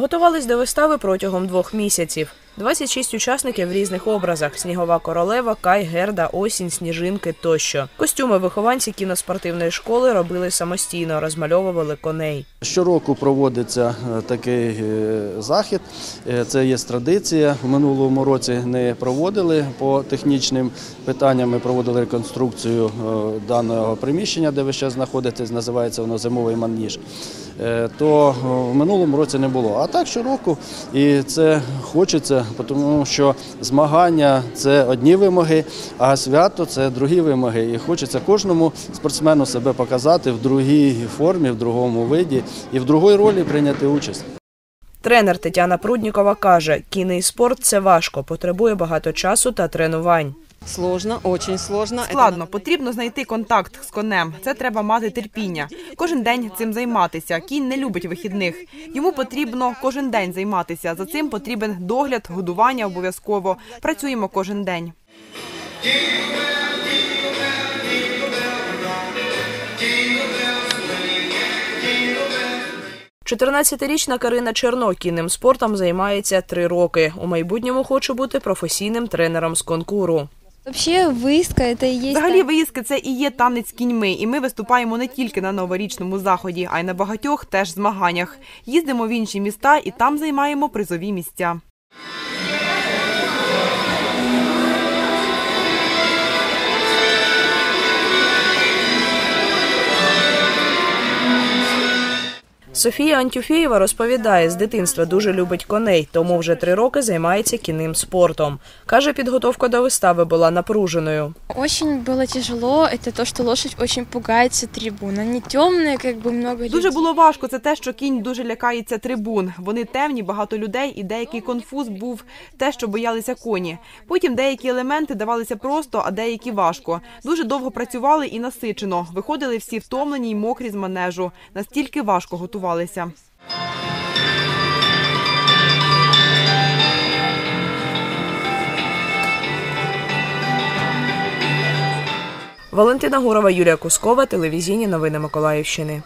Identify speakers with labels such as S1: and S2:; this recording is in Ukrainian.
S1: Готувались до вистави протягом двох місяців. 26 учасників в різних образах: снігова королева, Кай, Герда, осінь, сніжинки тощо. Костюми вихованці кіноспортивної школи робили самостійно, розмальовували коней.
S2: Щороку проводиться е, такий е, захід. Е, Це є традиція. В минулому році не проводили по технічним питанням. Ми проводили реконструкцію даного приміщення, де ви ще знаходитесь. Називається воно зимовий маніж. Е, То в минулому році не було. А так щороку, і це хочеться, тому що змагання це одні вимоги, а свято це другі вимоги. І хочеться кожному спортсмену себе показати в другій формі, в другому виді і в другій ролі прийняти участь.
S1: Тренер Тетяна Пруднікова каже, кінний спорт це важко, потребує багато часу та тренувань.
S3: Сложно, очень сложно.
S4: Складно, потрібно знайти контакт з конем. Це треба мати терпіння. Кожен день цим займатися. Кінь не любить вихідних. Йому потрібно кожен день займатися. За цим потрібен догляд, годування обов'язково. Працюємо кожен день.
S1: 14-річна Карина Черно кінним спортом займається три роки. У майбутньому хоче бути професійним тренером з конкуру.
S5: Вообще выездка це і є...
S4: Взагалі, виїздка це і є танець кіньми, і ми виступаємо не тільки на новорічному заході, а й на багатьох теж змаганнях. Їздимо в інші міста і там займаємо призові місця.
S1: Софія Антюфєєва розповідає, з дитинства дуже любить коней, тому вже три роки займається кінним спортом. Каже, підготовка до вистави була напруженою.
S5: Очень было тяжело, это то, что лошадь очень пугается трибун. Они темные, как бы много
S4: Дуже
S5: людей.
S4: було важко. Це те, що кінь дуже лякається трибун. Вони темні, багато людей, і деякий конфуз був те, що боялися коні. Потім деякі елементи давалися просто, а деякі важко. Дуже довго працювали і насичено. Виходили всі втомлені й мокрі з манежу. Настільки важко готувалися.
S1: Валентина Гурова, Юлія Кускова, телевізійні новини Миколаївщини.